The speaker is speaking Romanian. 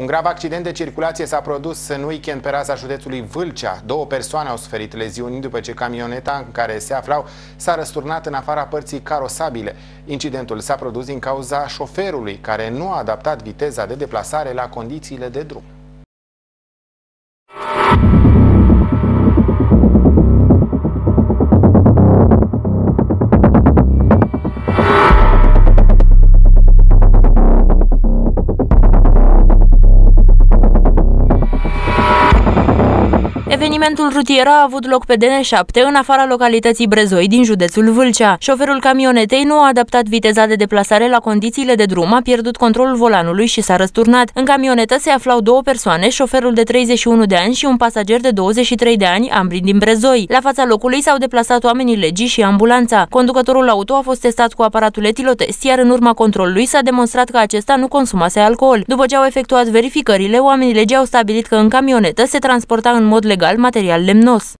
Un grav accident de circulație s-a produs în weekend pe raza județului Vâlcea. Două persoane au suferit leziuni după ce camioneta în care se aflau s-a răsturnat în afara părții carosabile. Incidentul s-a produs din cauza șoferului care nu a adaptat viteza de deplasare la condițiile de drum. Evenimentul rutier a avut loc pe DN7 în afara localității Brezoi din județul Vâlcea. Șoferul camionetei nu a adaptat viteza de deplasare la condițiile de drum, a pierdut controlul volanului și s-a răsturnat. În camionetă se aflau două persoane, șoferul de 31 de ani și un pasager de 23 de ani, ambrii din Brezoi. La fața locului s-au deplasat oamenii legii și ambulanța. Conducătorul auto a fost testat cu aparatul etilotest, iar în urma controlului s-a demonstrat că acesta nu consumase alcool. După ce au efectuat verificările, oamenii legii au stabilit că în camionetă se transporta în mod legal material lemnos.